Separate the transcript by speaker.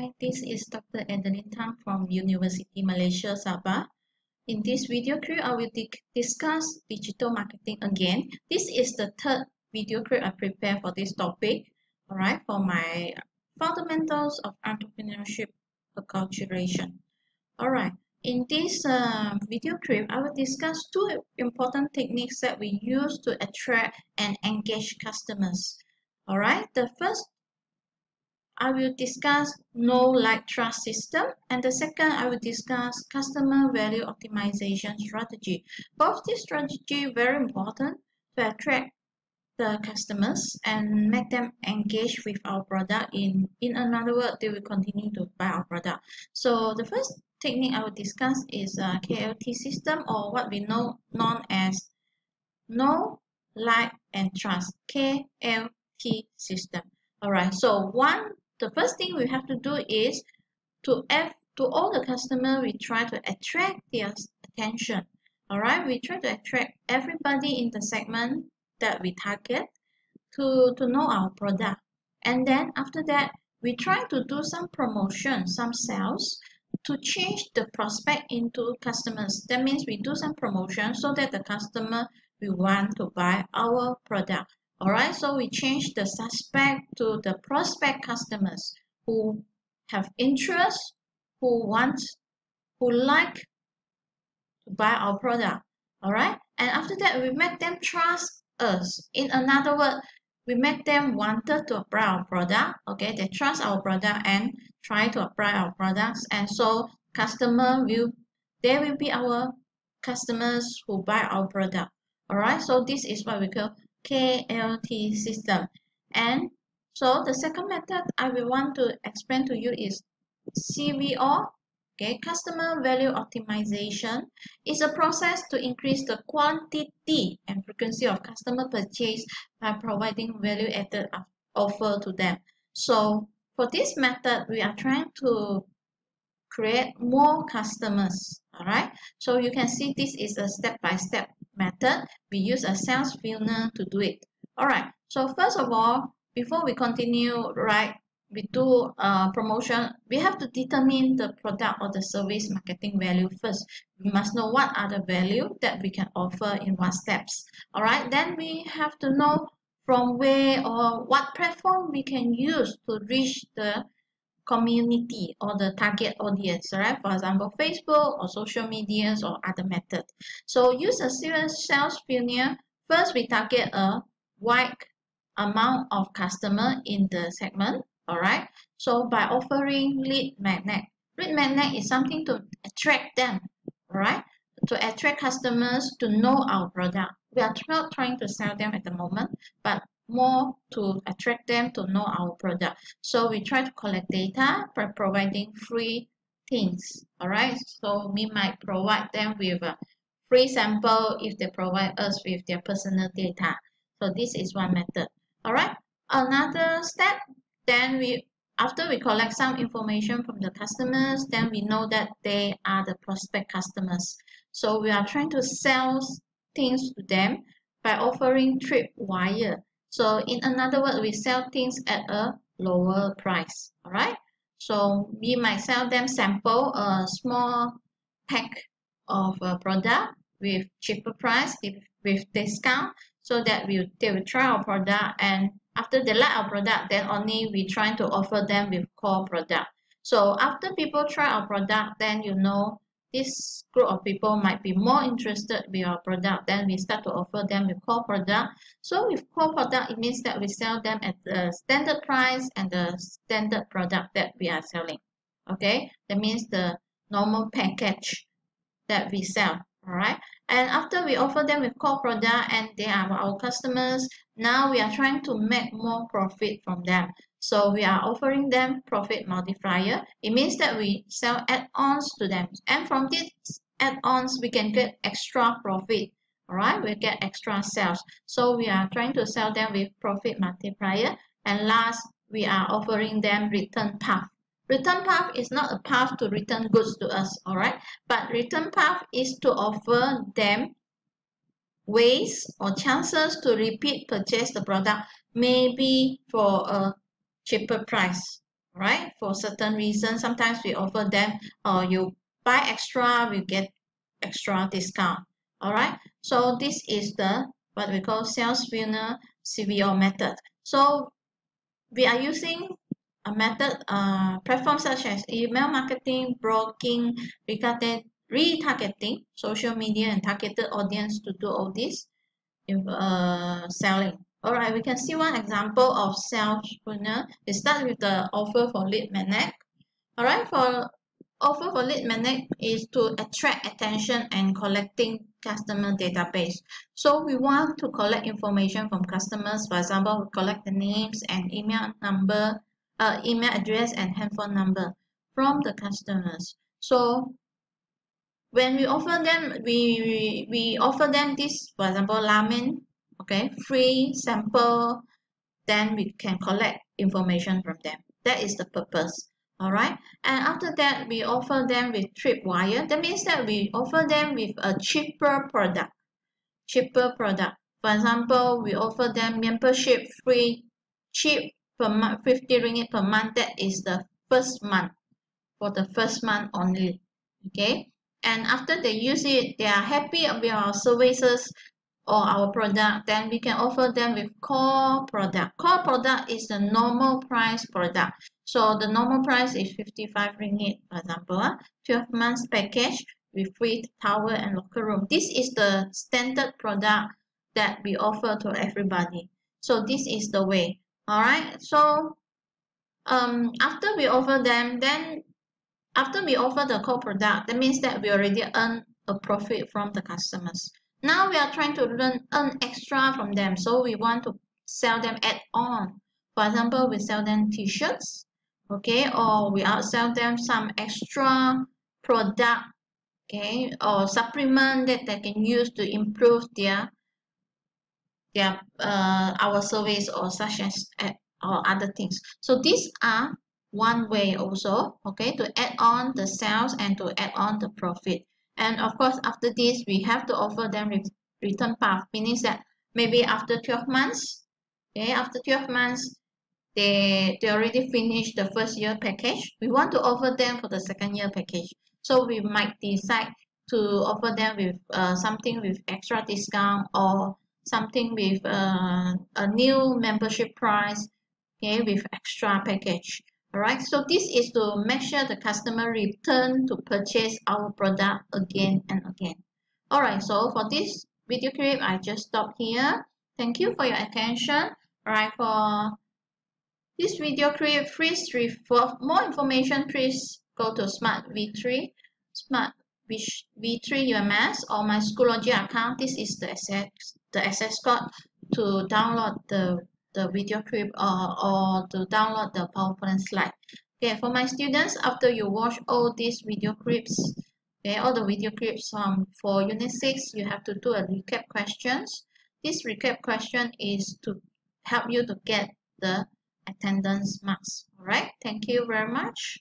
Speaker 1: Hi, this is Dr. Adeline Tam from University Malaysia Sabah. In this video clip, I will discuss digital marketing again. This is the third video clip I prepared for this topic, alright, for my fundamentals of entrepreneurship acculturation. Alright, in this uh, video clip, I will discuss two important techniques that we use to attract and engage customers. Alright, the first I will discuss know like trust system and the second I will discuss customer value optimization strategy. Both these strategy very important to attract the customers and make them engage with our product in in another word they will continue to buy our product. So the first technique I will discuss is uh, a KLT system or what we know known as know like and trust KLT system. Alright, so one the first thing we have to do is to F to all the customer we try to attract their attention. All right we try to attract everybody in the segment that we target to to know our product. And then after that we try to do some promotion some sales to change the prospect into customers. That means we do some promotion so that the customer will want to buy our product Alright, so we change the suspect to the prospect customers who have interest, who want, who like to buy our product. Alright, and after that we make them trust us. In another word, we make them wanted to buy our product. Okay, they trust our product and try to apply our products. And so customer will, they will be our customers who buy our product. Alright, so this is what we call KLT system. And so the second method I will want to explain to you is CVO, okay, Customer Value Optimization is a process to increase the quantity and frequency of customer purchase by providing value-added offer to them. So for this method, we are trying to create more customers, all right? So you can see this is a step-by-step -step method, we use a sales funnel to do it. Alright, so first of all, before we continue, right, we do uh, promotion, we have to determine the product or the service marketing value first. We must know what are the value that we can offer in what steps. Alright, then we have to know from where or what platform we can use to reach the community or the target audience, right? For example, Facebook or social medias or other method. So use a serious sales funnel. First, we target a wide amount of customer in the segment, all right? So by offering lead magnet, lead magnet is something to attract them, all right? To attract customers to know our product. We are not trying to sell them at the moment, but more to attract them to know our product. So we try to collect data by providing free things. Alright, so we might provide them with a free sample if they provide us with their personal data. So this is one method. Alright, another step, then we after we collect some information from the customers, then we know that they are the prospect customers. So we are trying to sell things to them by offering trip tripwire so in another word, we sell things at a lower price. All right. So we might sell them sample a small pack of a product with cheaper price with discount so that we they will try our product and after they like our product then only we try to offer them with core product. So after people try our product then you know this group of people might be more interested with our product then we start to offer them with core product. So with core product it means that we sell them at the standard price and the standard product that we are selling. Okay? That means the normal package that we sell all right and after we offer them with core product and they are our customers now we are trying to make more profit from them so we are offering them profit multiplier. It means that we sell add-ons to them. And from these add-ons, we can get extra profit. Alright, we get extra sales. So we are trying to sell them with profit multiplier. And last, we are offering them return path. Return path is not a path to return goods to us, alright? But return path is to offer them ways or chances to repeat purchase the product, maybe for a cheaper price right for certain reasons sometimes we offer them or uh, you buy extra we get extra discount all right so this is the what we call sales winner CVO method. So we are using a method uh, platform such as email marketing blogging retargeting retargeting social media and targeted audience to do all this uh, selling all right, we can see one example of sales funnel. It starts with the offer for lead magnet. All right, for offer for lead magnet is to attract attention and collecting customer database. So we want to collect information from customers. For example, we collect the names and email number, uh, email address and handphone number from the customers. So when we offer them, we, we offer them this, for example, ramen okay free sample then we can collect information from them. That is the purpose all right and after that we offer them with tripwire. That means that we offer them with a cheaper product cheaper product. For example we offer them membership free cheap per month 50 ringgit per month that is the first month for the first month only okay and after they use it they are happy with our services or our product, then we can offer them with core product. Core product is the normal price product. So the normal price is 55 ringgit, for example, 12 months package with free towel and locker room. This is the standard product that we offer to everybody. So this is the way. All right. So um, after we offer them, then after we offer the core product, that means that we already earn a profit from the customers. Now we are trying to learn earn extra from them. So we want to sell them add on. For example, we sell them t-shirts, okay, or we sell them some extra product, okay, or supplement that they can use to improve their their uh, our surveys or uh, or other things. So these are one way also, okay, to add on the sales and to add on the profit. And of course, after this, we have to offer them return path, meaning that maybe after 12 months, okay, after 12 months, they, they already finished the first year package. We want to offer them for the second year package. So we might decide to offer them with uh, something with extra discount or something with uh, a new membership price okay, with extra package. Alright, so this is to make sure the customer return to purchase our product again and again. Alright, so for this video clip, I just stop here. Thank you for your attention. Alright, for this video clip, please for more information, please go to Smart V3, Smart V3 UMS or my Schoology account. This is the access, the access code to download the the video clip or, or to download the PowerPoint slide. Okay, for my students, after you watch all these video clips, okay, all the video clips um, for Unit 6, you have to do a recap questions. This recap question is to help you to get the attendance marks. Alright, thank you very much.